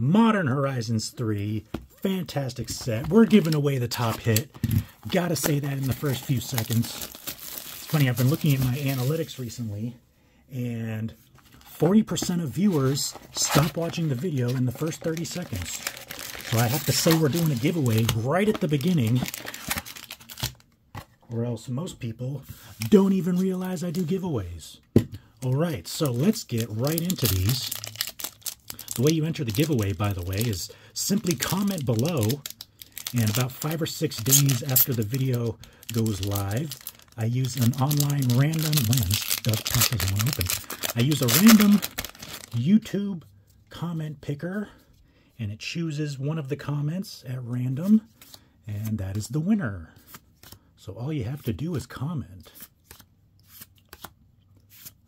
Modern Horizons 3. Fantastic set. We're giving away the top hit. Gotta say that in the first few seconds. It's funny, I've been looking at my analytics recently, and 40% of viewers stop watching the video in the first 30 seconds. So I have to say we're doing a giveaway right at the beginning, or else most people don't even realize I do giveaways. All right, so let's get right into these. The way you enter the giveaway, by the way, is simply comment below, and about five or six days after the video goes live, I use an online random, oh, open. I use a random YouTube comment picker, and it chooses one of the comments at random, and that is the winner. So all you have to do is comment.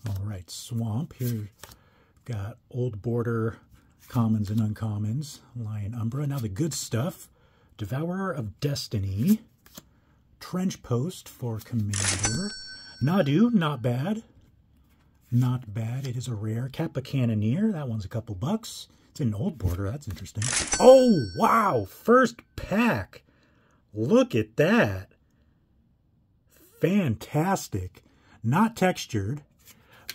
All right, Swamp. Here got Old Border commons and uncommons, Lion Umbra. Now the good stuff, Devourer of Destiny, Trench Post for Commander, Nadu, not bad. Not bad. It is a rare. Kappa Cannoneer, that one's a couple bucks. It's an old border, that's interesting. Oh, wow, first pack. Look at that. Fantastic. Not textured,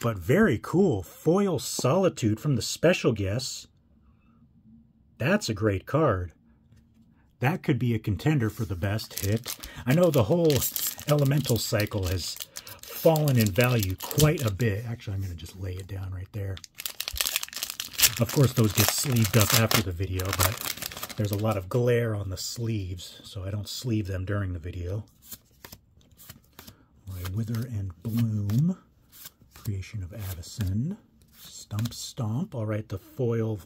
but very cool. Foil Solitude from the special guests. That's a great card. That could be a contender for the best hit. I know the whole elemental cycle has fallen in value quite a bit. Actually, I'm going to just lay it down right there. Of course, those get sleeved up after the video, but there's a lot of glare on the sleeves, so I don't sleeve them during the video. Right, Wither and Bloom, Creation of Addison, Stump Stomp. All right, the foil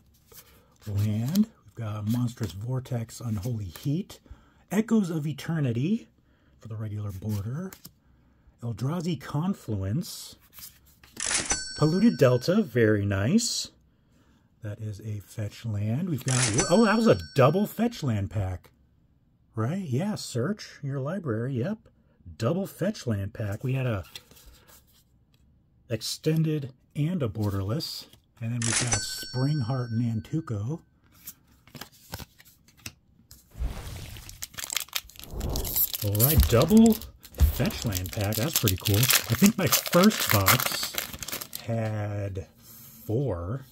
land. We've got Monstrous Vortex, Unholy Heat, Echoes of Eternity for the regular border, Eldrazi Confluence, Polluted Delta, very nice. That is a fetch land. We've got, oh, that was a double fetch land pack, right? Yeah, search your library, yep. Double fetch land pack. We had a extended and a borderless. And then we've got Springheart Nantuko. All right, double Fetchland pack. That's pretty cool. I think my first box had four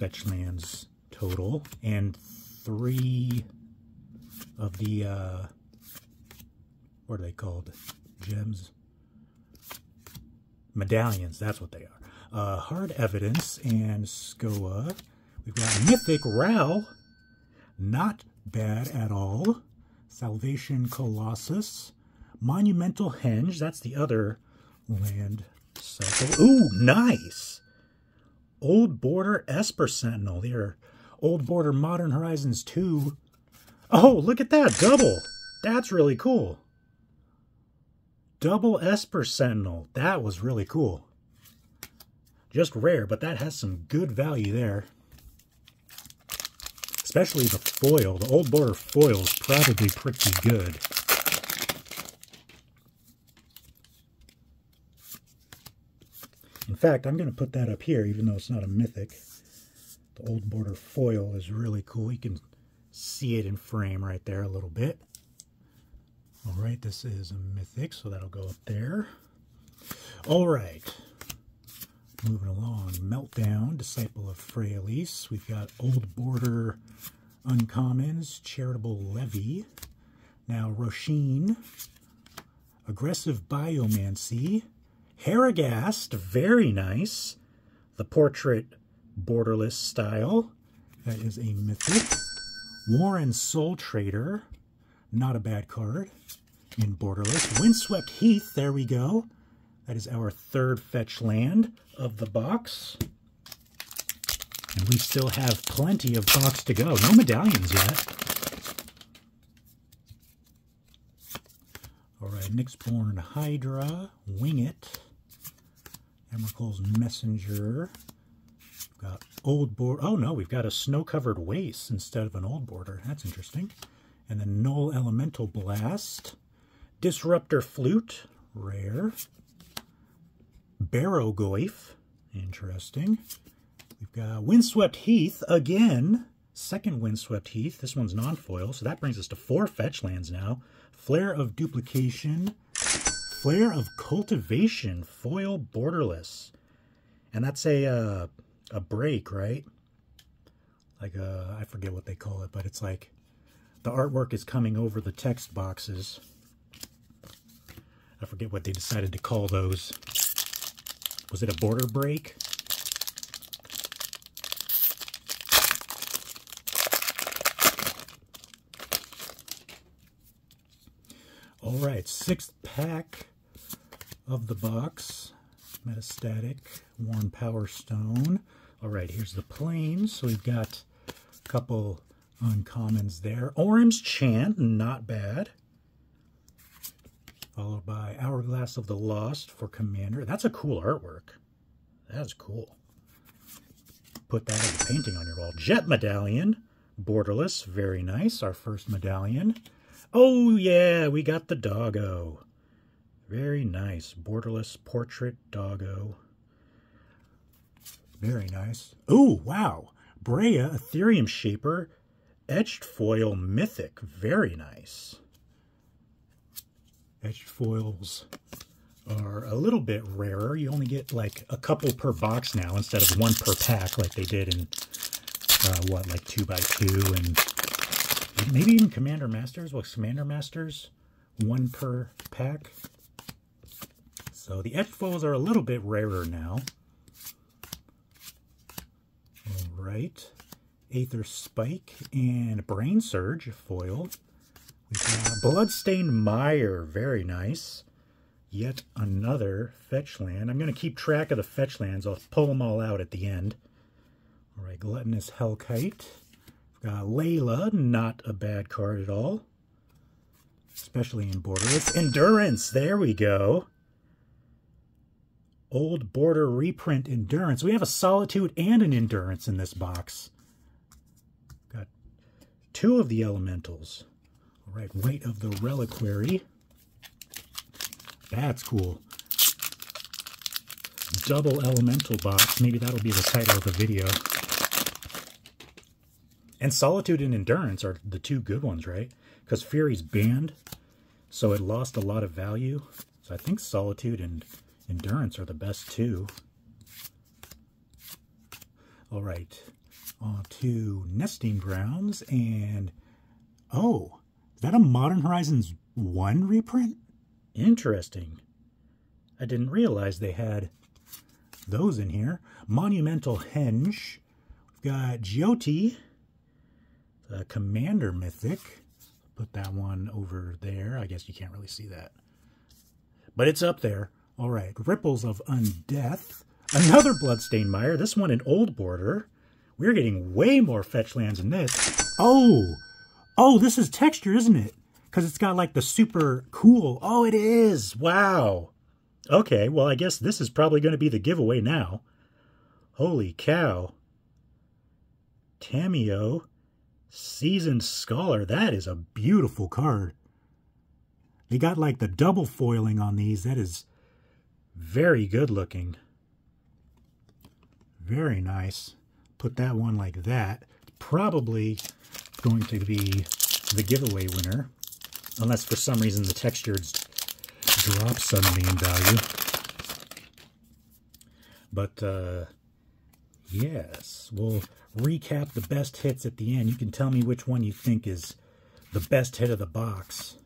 Fetchlands total and three of the, uh, what are they called? Gems? Medallions, that's what they are uh, Hard Evidence and Skoa. We've got Mythic Ral, not bad at all. Salvation Colossus. Monumental Henge, that's the other land cycle. Ooh, nice! Old Border Esper Sentinel. They're Old Border Modern Horizons 2. Oh, look at that, double! That's really cool. Double Esper Sentinel. That was really cool. Just rare, but that has some good value there. Especially the foil. The old border foil is probably pretty good. In fact, I'm going to put that up here, even though it's not a mythic. The old border foil is really cool. You can see it in frame right there a little bit. All right, this is a mythic, so that'll go up there. All right. Moving along, Meltdown, Disciple of Freyalise. We've got Old Border Uncommons, Charitable Levy. Now, Roshin, Aggressive Biomancy, Harrogast, very nice. The Portrait Borderless style. That is a Mythic. Warren Soul Trader, not a bad card in Borderless. Windswept Heath, there we go. That is our third fetch land of the box. And we still have plenty of box to go. No medallions yet. All right, Nyxborn Hydra, Wing It, Emrakul's Messenger. We've got Old Border. Oh, no, we've got a snow-covered waste instead of an Old Border. That's interesting. And then Null Elemental Blast. Disruptor Flute, rare. Barrowgoyf, interesting. We've got Windswept Heath again. Second Windswept Heath. This one's non-foil, so that brings us to four fetch lands now. Flare of Duplication, Flare of Cultivation, foil borderless. And that's a, uh, a break, right? Like, uh, I forget what they call it, but it's like the artwork is coming over the text boxes. I forget what they decided to call those. Was it a border break? All right, sixth pack of the box. Metastatic, Worn Power Stone. All right, here's the planes. So we've got a couple uncommons there. Orim's Chant, not bad. Followed by Hourglass of the Lost for Commander. That's a cool artwork. That's cool. Put that as a painting on your wall. Jet Medallion, borderless, very nice. Our first medallion. Oh yeah, we got the doggo. Very nice. Borderless portrait doggo. Very nice. Oh, wow. Breya Etherium Shaper Etched Foil Mythic. Very nice. Etched foils are a little bit rarer. You only get like a couple per box now instead of one per pack like they did in, uh, what, like 2 by 2 and maybe even Commander Masters. Was Commander Masters one per pack? So the etched foils are a little bit rarer now. All right. Aether Spike and Brainsurge foil. We've Bloodstained Mire, very nice. Yet another fetch land. I'm going to keep track of the fetch lands. I'll pull them all out at the end. All right, Gluttonous Hellkite. We've got Layla, not a bad card at all. Especially in Borderless. Endurance, there we go. Old Border Reprint Endurance. We have a Solitude and an Endurance in this box. Got two of the Elementals. Right, Wight of the Reliquary. That's cool. Double Elemental box. Maybe that'll be the title of the video. And Solitude and Endurance are the two good ones, right? Because Fury's banned, so it lost a lot of value. So I think Solitude and Endurance are the best two. All right, on to Nesting Grounds, and oh, that a Modern Horizons 1 reprint? Interesting. I didn't realize they had those in here. Monumental Henge. We've got Jyoti, the Commander Mythic. Put that one over there. I guess you can't really see that. But it's up there. All right, Ripples of Undeath. Another Bloodstained Mire. This one an Old Border. We're getting way more fetch lands in this. Oh! Oh, this is texture, isn't it? Because it's got like the super cool... Oh, it is! Wow! Okay, well, I guess this is probably going to be the giveaway now. Holy cow. Tamiyo, Seasoned Scholar. That is a beautiful card. They got like the double foiling on these. That is very good looking. Very nice. Put that one like that. Probably going to be the giveaway winner. Unless for some reason the textures drop suddenly in value. But, uh, yes, we'll recap the best hits at the end. You can tell me which one you think is the best hit of the box.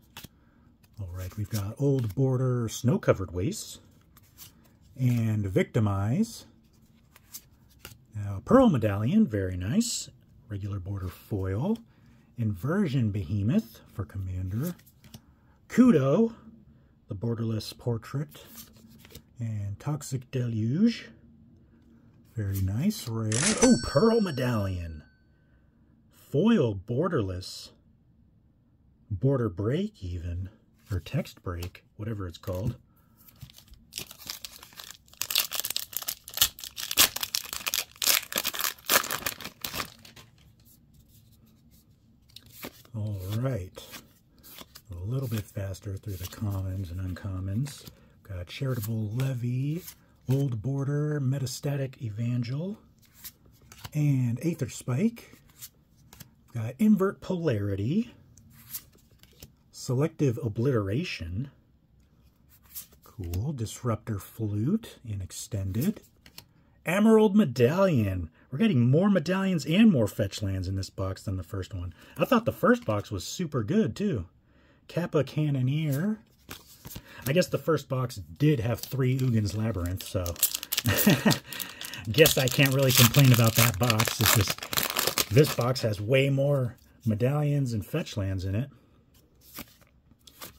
All right, we've got Old Border Snow-Covered Wastes and Victimize. Now, Pearl Medallion, very nice. Regular border foil. Inversion Behemoth for Commander. Kudo, the borderless portrait. And Toxic Deluge. Very nice, rare. Oh, Pearl Medallion. Foil borderless. Border break, even. Or text break, whatever it's called. All right. A little bit faster through the commons and uncommons. Got Charitable Levy, Old Border, Metastatic Evangel. And Aether Spike. Got Invert Polarity. Selective Obliteration. Cool. Disruptor Flute in Extended. Emerald Medallion. We're getting more medallions and more fetch lands in this box than the first one. I thought the first box was super good, too. Kappa Cannoneer. I guess the first box did have three Ugin's Labyrinth, so... guess I can't really complain about that box. It's just... This box has way more medallions and fetch lands in it.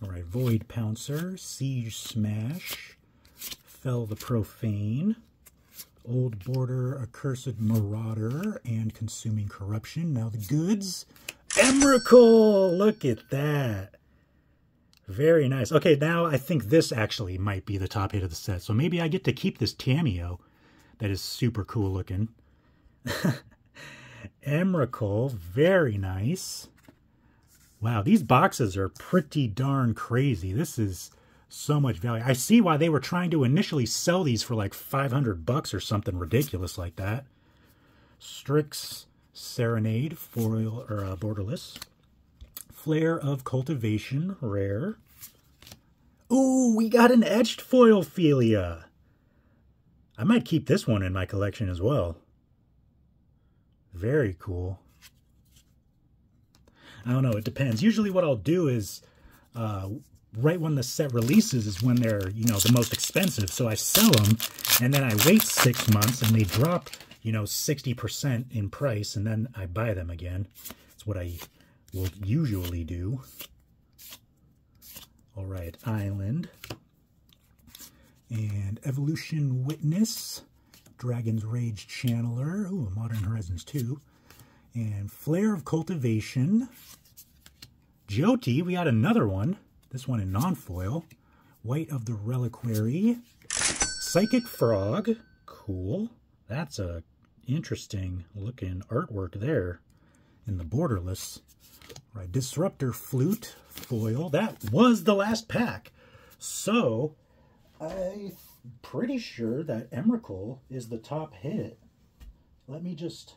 Alright, Void Pouncer, Siege Smash, Fell the Profane, Old Border, Accursed Marauder, and Consuming Corruption. Now the goods. Emrakul! Look at that. Very nice. Okay, now I think this actually might be the top hit of the set. So maybe I get to keep this Tamiyo. That is super cool looking. Emrakul, very nice. Wow, these boxes are pretty darn crazy. This is so much value. I see why they were trying to initially sell these for like 500 bucks or something ridiculous like that. Strix Serenade, foil or uh, borderless. Flare of Cultivation, rare. Ooh, we got an etched foil Phelia. I might keep this one in my collection as well. Very cool. I don't know, it depends. Usually what I'll do is uh, right when the set releases is when they're, you know, the most expensive. So I sell them and then I wait six months and they drop, you know, 60% in price and then I buy them again. That's what I will usually do. All right, Island. And Evolution Witness. Dragon's Rage Channeler. Ooh, Modern Horizons 2. And Flare of Cultivation. Jyoti, we got another one. This one in non-foil. Wight of the Reliquary. Psychic Frog. Cool. That's a interesting looking artwork there in the borderless. Right, Disruptor Flute foil. That was the last pack. So, I'm pretty sure that Emrakul is the top hit. Let me just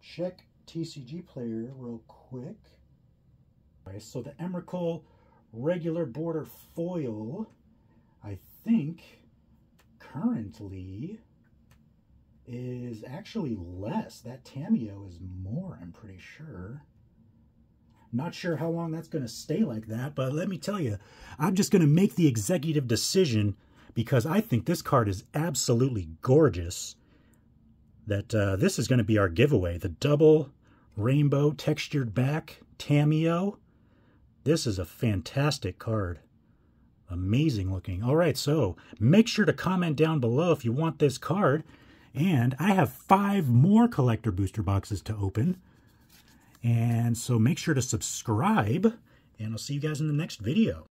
check TCG Player real quick. Right, so the Emrakul regular border foil, I think currently is actually less. That Tamiyo is more, I'm pretty sure. Not sure how long that's going to stay like that, but let me tell you, I'm just going to make the executive decision because I think this card is absolutely gorgeous. That uh, this is going to be our giveaway. The double rainbow textured back Tamiyo. This is a fantastic card. Amazing looking. All right, so make sure to comment down below if you want this card. And I have five more collector booster boxes to open. And so make sure to subscribe, and I'll see you guys in the next video.